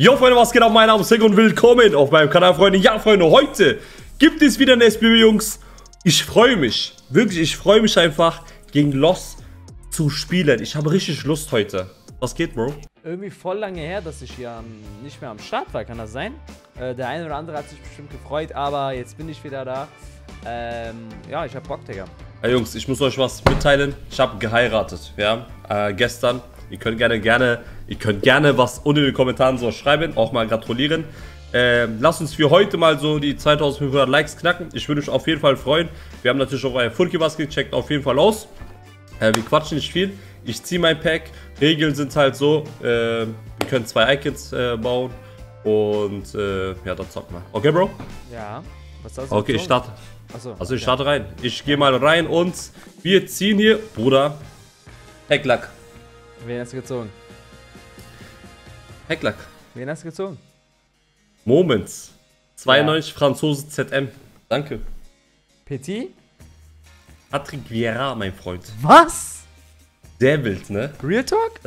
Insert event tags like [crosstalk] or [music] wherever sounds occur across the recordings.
Jo Freunde, was geht ab? Mein Name ist Rick und willkommen auf meinem Kanal, Freunde. Ja, Freunde, heute gibt es wieder ein SBB, Jungs. Ich freue mich, wirklich, ich freue mich einfach, gegen Lost zu spielen. Ich habe richtig Lust heute. Was geht, Bro? Irgendwie voll lange her, dass ich hier nicht mehr am Start war, kann das sein? Äh, der eine oder andere hat sich bestimmt gefreut, aber jetzt bin ich wieder da. Ähm, ja, ich hab Bock, Digga. Hey Jungs, ich muss euch was mitteilen. Ich habe geheiratet, ja, äh, gestern. Ihr könnt gerne, gerne, ihr könnt gerne was unter den Kommentaren so schreiben, auch mal gratulieren. Ähm, lasst uns für heute mal so die 2500 Likes knacken. Ich würde mich auf jeden Fall freuen. Wir haben natürlich auch euer Furki was gecheckt, auf jeden Fall aus. Äh, wir quatschen nicht viel. Ich ziehe mein Pack. Regeln sind halt so, äh, wir können zwei Icons äh, bauen. Und äh, ja, dann zocken wir. Okay, Bro? Ja. Was hast du Okay, ich starte. Achso. Also ich starte rein. Ich gehe mal rein und wir ziehen hier, Bruder, Hecklack. Wen hast du gezogen? Hecklack. Wen hast du gezogen? Moments. 92 ja. Franzose ZM. Danke. Petit? Patrick Vieira, mein Freund. Was? Sehr wild, ne? Real Talk?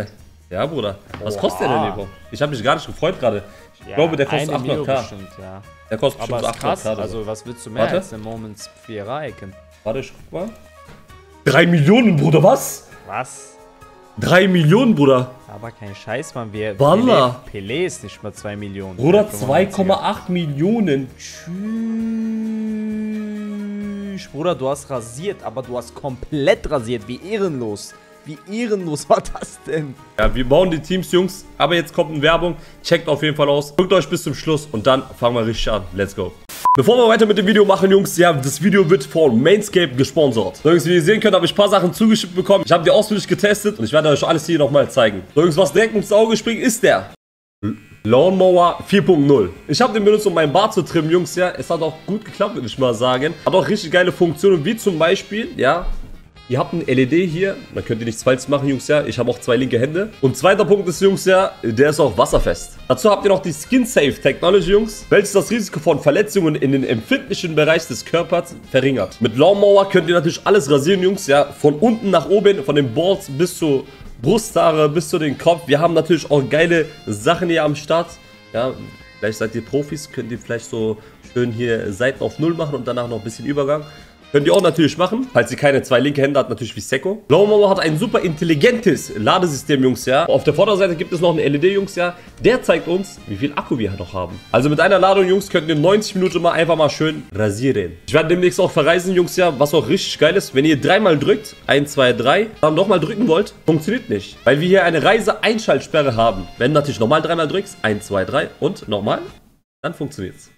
Ja, Bruder. Was Boah. kostet der denn, Evo? Ich habe mich gar nicht gefreut gerade. Ich ja, glaube, der kostet 800k. Bestimmt, ja. Der kostet bestimmt 800k. Krass. Also, was willst du mehr Warte. als ein Moments Vieira-Icon? Warte, ich guck mal. 3 Millionen, Bruder, was? Was? 3 Millionen, Bruder. Aber kein Scheiß, Mann. Wir, Pelé, Pelé ist nicht mal 2 Millionen. Bruder, 2,8 Millionen. Tschüss. Bruder, du hast rasiert, aber du hast komplett rasiert. Wie ehrenlos. Wie ehrenlos [laughs] war das denn? Ja, wir bauen die Teams, Jungs. Aber jetzt kommt eine Werbung. Checkt auf jeden Fall aus. Guckt euch bis zum Schluss und dann fangen wir richtig an. Let's go. Bevor wir weiter mit dem Video machen, Jungs, ja, das Video wird von Mainscape gesponsert. So, Jungs, wie ihr sehen könnt, habe ich ein paar Sachen zugeschickt bekommen. Ich habe die ausführlich getestet und ich werde euch alles hier nochmal zeigen. So, Jungs, was direkt ins Auge springt, ist der Lawnmower 4.0. Ich habe den benutzt, um meinen Bart zu trimmen, Jungs, ja. Es hat auch gut geklappt, würde ich mal sagen. Hat auch richtig geile Funktionen, wie zum Beispiel, ja, Ihr habt ein LED hier, dann könnt ihr nichts falsch machen, Jungs, ja. Ich habe auch zwei linke Hände. Und zweiter Punkt ist, Jungs, ja, der ist auch wasserfest. Dazu habt ihr noch die Skin Safe Technology, Jungs, welches das Risiko von Verletzungen in den empfindlichen Bereich des Körpers verringert. Mit Lawnmower könnt ihr natürlich alles rasieren, Jungs, ja. Von unten nach oben, von den Boards bis zu Brusthaare, bis zu den Kopf. Wir haben natürlich auch geile Sachen hier am Start. Ja, vielleicht seid ihr Profis, könnt ihr vielleicht so schön hier Seiten auf Null machen und danach noch ein bisschen Übergang. Könnt ihr auch natürlich machen, falls ihr keine zwei linke Hände habt, natürlich wie Seco. Lowmower hat ein super intelligentes Ladesystem, Jungs, ja. Auf der Vorderseite gibt es noch einen LED, Jungs, ja. Der zeigt uns, wie viel Akku wir noch haben. Also mit einer Ladung, Jungs, könnt ihr 90 Minuten mal einfach mal schön rasieren. Ich werde demnächst auch verreisen, Jungs, ja, was auch richtig geil ist. Wenn ihr dreimal drückt, 1, 2, 3, dann nochmal drücken wollt, funktioniert nicht. Weil wir hier eine Reise-Einschaltsperre haben. Wenn du natürlich nochmal dreimal drückst, 1, 2, 3 und nochmal, dann funktioniert's.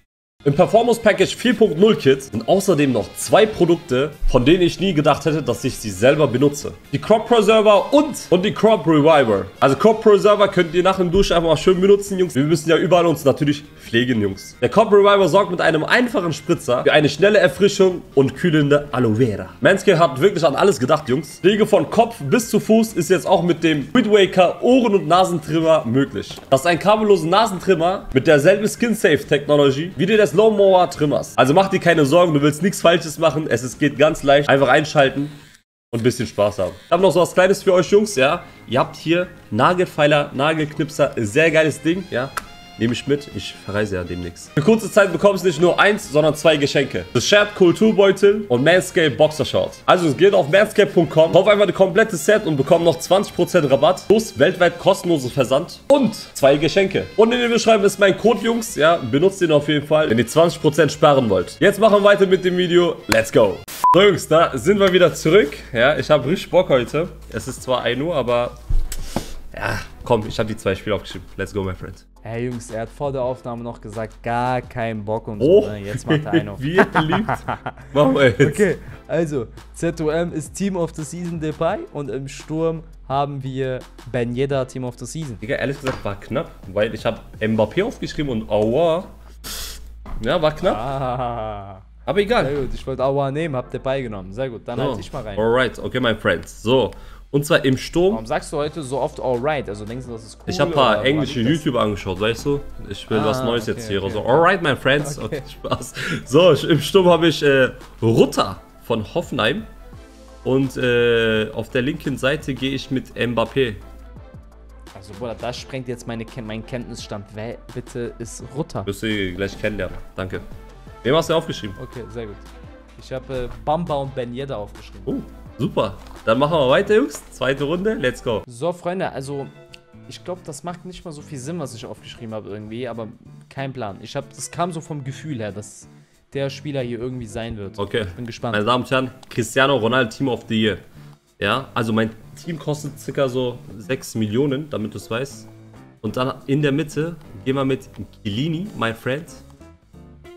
Im Performance Package 4.0 Kit sind außerdem noch zwei Produkte, von denen ich nie gedacht hätte, dass ich sie selber benutze. Die Crop Preserver und, und die Crop Reviver. Also Crop Preserver könnt ihr nach dem Dusch einfach mal schön benutzen, Jungs. Wir müssen ja überall uns natürlich pflegen, Jungs. Der Crop Reviver sorgt mit einem einfachen Spritzer für eine schnelle Erfrischung und kühlende Aloe Vera. Manscaped hat wirklich an alles gedacht, Jungs. Pflege von Kopf bis zu Fuß ist jetzt auch mit dem Widwaker Ohren- und Nasentrimmer möglich. Das ist ein kabelloser Nasentrimmer mit derselben Skin Safe Technology wie der das Lawnmower Trimmers. Also mach dir keine Sorgen, du willst nichts Falsches machen. Es ist, geht ganz leicht. Einfach einschalten und ein bisschen Spaß haben. Ich habe noch so was Kleines für euch, Jungs, ja. Ihr habt hier Nagelfeiler, Nagelknipser. Sehr geiles Ding, ja. Nehme ich mit, ich verreise ja demnächst. Für kurze Zeit bekommst du nicht nur eins, sondern zwei Geschenke. Das Shared Kulturbeutel und Manscape Boxer Shorts. Also es geht auf manscape.com, kauf einfach das komplette Set und bekomm noch 20% Rabatt plus weltweit kostenloses Versand und zwei Geschenke. Und in der Beschreibung ist mein Code, Jungs. Ja, benutzt den auf jeden Fall, wenn ihr 20% sparen wollt. Jetzt machen wir weiter mit dem Video. Let's go! So Jungs, da sind wir wieder zurück. Ja, ich habe richtig Bock heute. Es ist zwar 1 Uhr, aber ja, komm, ich habe die zwei Spiele aufgeschrieben. Let's go, my friend. Hey Jungs, er hat vor der Aufnahme noch gesagt, gar keinen Bock und oh. so. Ne? Jetzt macht er einen auf. [laughs] Wie beliebt. [laughs] Machen wir jetzt. Okay, also, ZOM ist Team of the Season dabei und im Sturm haben wir Ben Yedda Team of the Season. Digga, ehrlich gesagt war knapp, weil ich habe Mbappé aufgeschrieben und Aua. Ja, war knapp. Ah. Aber egal. Sehr gut, ich wollte Aua nehmen, hab dabei genommen. Sehr gut, dann so. halt ich mal rein. Alright, okay, my friends. So, und zwar im Sturm. Warum sagst du heute so oft alright? Also denkst du, das ist cool? Ich habe ein paar englische YouTuber angeschaut, weißt du? Ich will ah, was Neues okay, jetzt hier. Okay. So, alright, my friends. [laughs] Okay, okay Spaß. So, im Sturm habe ich äh, Rutter von Hoffenheim. Und äh, auf der linken Seite gehe ich mit Mbappé. Also, Bruder, das sprengt jetzt meine, Ken mein Kenntnisstand. Wer bitte ist Rutter? Wirst du gleich kennenlernen. Danke. Wem hast du aufgeschrieben? Okay, sehr gut. Ich habe äh, Bamba und Ben Yedda aufgeschrieben. Oh, super. Dann machen wir weiter, Jungs. Zweite Runde. Let's go. So, Freunde, also ich glaube, das macht nicht mal so viel Sinn, was ich aufgeschrieben habe irgendwie, aber kein Plan. Ich habe, das kam so vom Gefühl her, dass der Spieler hier irgendwie sein wird. Okay. Ich bin gespannt. Meine Damen und Herren, Cristiano Ronaldo Team of the Year. Ja, also mein Team kostet circa so 6 Millionen, damit du es weißt. Und dann in der Mitte gehen wir mit Chiellini, my friend.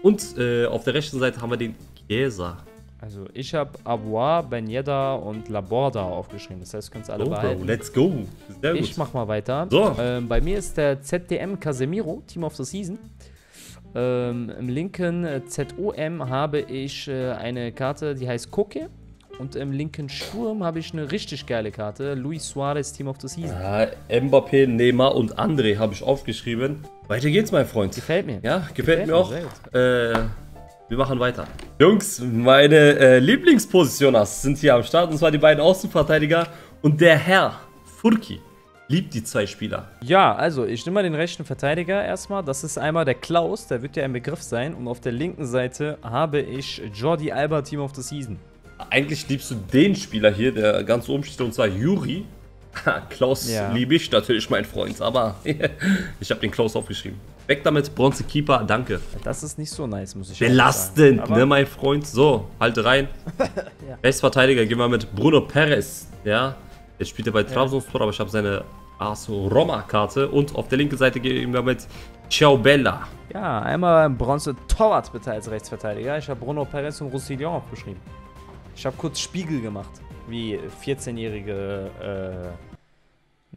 Und äh, auf der rechten Seite haben wir den Chiesa. Also ich habe Abois, Ben Yedda und Laborda aufgeschrieben. Das heißt, du kannst alle Oh, Bro, behalten. let's go. Sehr gut. Ich mach mal weiter. So. Ähm, bei mir ist der ZDM Casemiro, Team of the Season. Ähm, Im linken äh, ZOM habe ich äh, eine Karte, die heißt Koke. Und im linken Sturm habe ich eine richtig geile Karte. Luis Suarez, Team of the Season. Ja, Mbappé, Neymar und André habe ich aufgeschrieben. Weiter geht's, mein Freund. Gefällt mir. Ja, gefällt, Gefällt mir auch. Äh, wir machen weiter. Jungs, meine äh, Lieblingspositioners sind hier am Start. Und zwar die beiden Außenverteidiger. Und der Herr Furki liebt die zwei Spieler. Ja, also ich nehme mal den rechten Verteidiger erstmal. Das ist einmal der Klaus, der wird ja ein Begriff sein. Und auf der linken Seite habe ich Jordi Alba, Team of the Season. Eigentlich liebst du den Spieler hier, der ganz oben steht, und zwar Juri. [laughs] Klaus Ja. liebe ich natürlich, mein Freund. Aber [laughs] ich habe den Klaus aufgeschrieben. Weg damit, Bronze Keeper, danke. Das ist nicht so nice, muss ich Belastend, sagen. Aber- ne, mein Freund? So, halte rein. [laughs] Rechtsverteidiger gehen wir mit Bruno Perez. Ja, der spielt ja bei Trabzonspor, aber ich habe seine AS Roma-Karte. Und auf der linken Seite gehen wir mit Ciao Bella. Ja, einmal Bronze Torwart bitte als Rechtsverteidiger. Ich habe Bruno Perez und Roussillon aufgeschrieben. Ich habe kurz Spiegel gemacht. Wie 14-jährige, äh.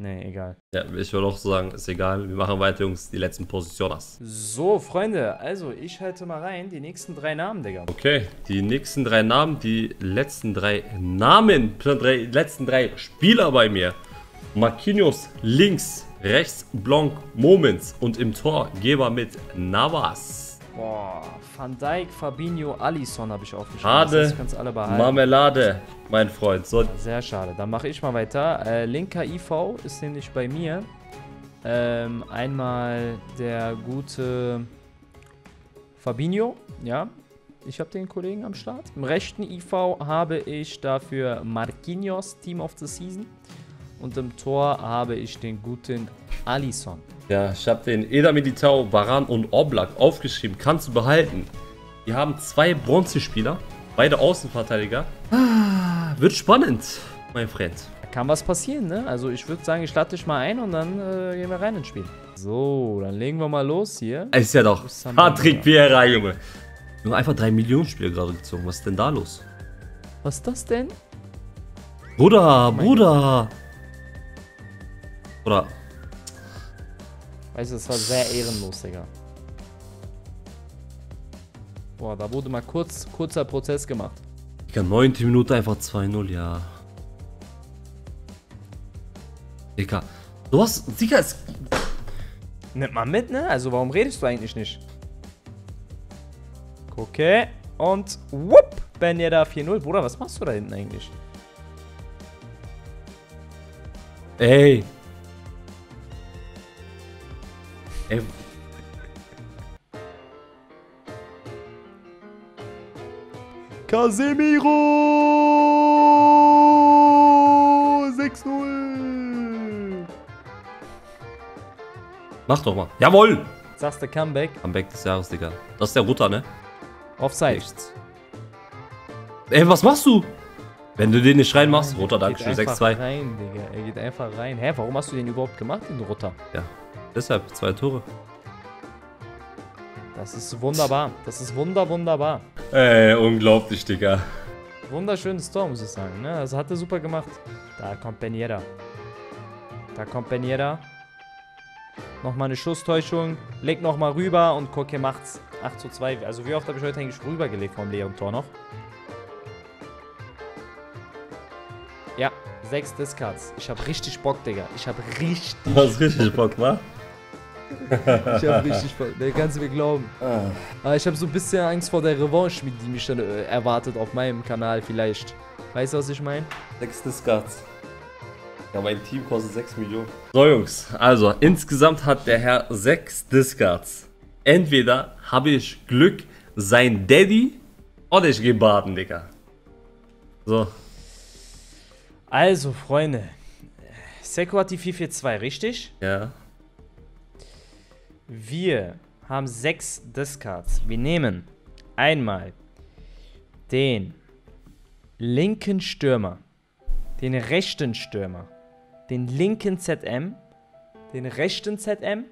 Nee, egal. Ja, ich würde auch sagen, ist egal. Wir machen weiter, Jungs. Die letzten Positioners. So, Freunde, also ich halte mal rein. Die nächsten drei Namen, Digga. Okay, die nächsten drei Namen, die letzten drei Namen, drei, letzten drei Spieler bei mir. Marquinhos links, rechts Blanc Moments und im Tor Geber mit Navas. Boah, Van Dijk, Fabinho, Alisson habe ich aufgeschrieben. Schade. Das alle behalten. Marmelade, mein Freund. So, Sehr schade. Dann mache ich mal weiter. Äh, linker IV ist nämlich bei mir. Ähm, einmal der gute Fabinho. Ja, ich habe den Kollegen am Start. Im rechten IV habe ich dafür Marquinhos, Team of the Season. Und im Tor habe ich den guten Alisson. ja, ich habe den Eda Militao, Baran und Oblak aufgeschrieben. Kannst du behalten. Die haben zwei Bronzespieler, beide Außenverteidiger. Ah, wird spannend, mein Freund. Da kann was passieren, ne? Also ich würde sagen, ich lade dich mal ein und dann äh, gehen wir rein ins Spiel. So, dann legen wir mal los hier. Ist ja doch. Patrick Vieira, Junge. Junge, einfach 3 Millionen Spiele gerade gezogen. Was ist denn da los? Was ist das denn? Bruder, mein Bruder. Bruder, Weißt du, das war sehr ehrenlos, Digga. Boah, da wurde mal kurz, kurzer Prozess gemacht. Digga, 90 Minuten einfach 2-0, ja. Digga, du hast, Digga, es, Nimmt mal mit, ne? Also warum redest du eigentlich nicht? Okay. Und whoop, Ben Yedda 4-0. Bruder, was machst du da hinten eigentlich? ey. Ey, Casemiro! 6-0! mach doch mal. Jawohl. Sagst du Comeback? Comeback des Jahres, Digga. Das ist der Rutter, ne? Offside. Nichts. Ey, was machst du? Wenn du den nicht reinmachst, Rutter, Er geht Dankeschön, einfach 6-2. rein, Digga. Er geht einfach rein. Hä, warum hast du den überhaupt gemacht, den Rutter? Ja, deshalb, zwei Tore. Das ist wunderbar. Das ist wunder, wunderbar. Ey, unglaublich, Digga. Wunderschönes Tor, muss ich sagen. Ne? Das hat er super gemacht. Da kommt Ben Yedda. Da kommt Ben Yedda. Nochmal eine Schusstäuschung. Legt nochmal rüber und Koke macht's. 8 zu 2. Also wie oft habe ich heute eigentlich rübergelegt vom leeren Tor noch? Ja, 6 Discards. Ich habe richtig Bock, Digga. Ich habe richtig, Du hast richtig Bock, wa? Ich habe richtig Bock. Der kannst du mir glauben. Aber ich habe so ein bisschen Angst vor der Revanche, die mich dann äh, erwartet auf meinem Kanal vielleicht. Weißt du, was ich meine? Sechs Discards. Ja, mein Team kostet 6 Millionen. So, Jungs. Also, insgesamt hat der Herr 6 Discards. Entweder habe ich Glück, sein Daddy, oder ich gehe baden, Digga. So. Also, Freunde. Seko hat die 442, richtig? Ja. Wir haben sechs Discards. Wir nehmen einmal den linken Stürmer, den rechten Stürmer, den linken ZM, den rechten ZM,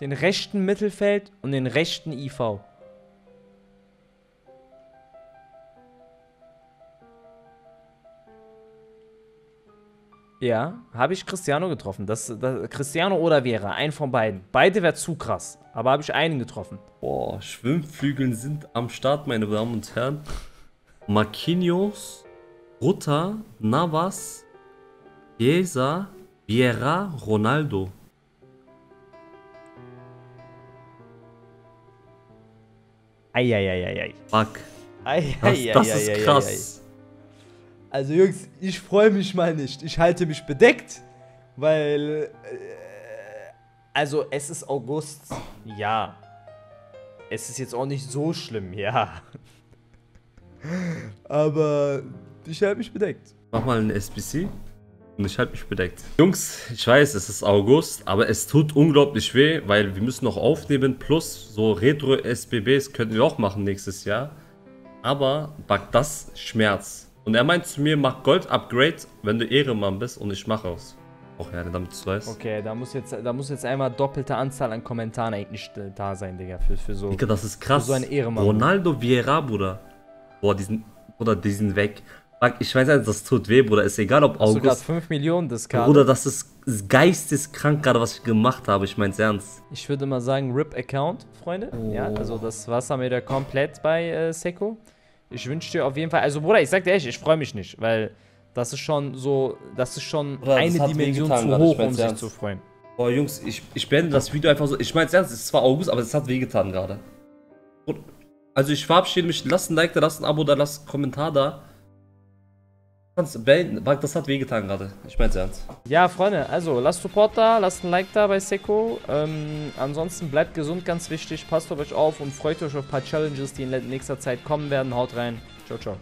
den rechten Mittelfeld und den rechten IV. Ja, habe ich Cristiano getroffen. Das, das, Cristiano oder Vera, ein von beiden. Beide wäre zu krass, aber habe ich einen getroffen. Boah, Schwimmflügeln sind am Start, meine Damen und Herren. Marquinhos, Ruta, Navas, Chiesa, Vieira, Ronaldo. Eieieiei. Fuck. Ei, Das, ei, das ei, ist ei, ei, krass. Also Jungs, ich freue mich mal nicht. Ich halte mich bedeckt, weil... Äh, also es ist August. Ja. Es ist jetzt auch nicht so schlimm, ja. Aber ich halte mich bedeckt. Mach mal einen SBC und ich halte mich bedeckt. Jungs, ich weiß, es ist August, aber es tut unglaublich weh, weil wir müssen noch aufnehmen. Plus so Retro-SBBs könnten wir auch machen nächstes Jahr. Aber backt das Schmerz. Und er meint zu mir, mach Gold-Upgrade, wenn du Ehrenmann bist und ich mache es. Auch ja, damit du es weißt. Okay, da muss jetzt, da muss jetzt einmal doppelte Anzahl an Kommentaren eigentlich äh, da sein, Digga, für, für so... Digga, das ist krass. so ein Ehrenmann. Ronaldo Vieira, Bruder. Boah, diesen, Bruder, die sind weg. Fuck, Ich weiß nicht, das tut weh, Bruder. Ist egal, ob Sogar August. 5 Millionen Discard. Bruder, das ist geisteskrank gerade, was ich gemacht habe. Ich mein's ernst. Ich würde mal sagen, RIP-Account, Freunde. Ja, also das war's dann wieder komplett bei äh, Seko. Ich wünsche dir auf jeden Fall, also Bruder, ich sag dir echt, ich freue mich nicht, weil das ist schon so, das ist schon Bruder, eine Dimension wehgetan zu hoch, um sich ernst. zu freuen. Boah, Jungs, ich, ich beende das Video einfach so. Ich mein's ernst, es ist zwar August, aber es hat wehgetan gerade. Also ich verabschiede mich. Lasst ein Like da, lasst ein Abo da, lasst einen Kommentar da. Das hat wehgetan gerade. Ich mein's ernst. Ja, Freunde, also lasst Support da, lasst ein Like da bei Seko. Ähm, ansonsten bleibt gesund, ganz wichtig. Passt auf euch auf und freut euch auf ein paar Challenges, die in nächster Zeit kommen werden. Haut rein. Ciao, ciao.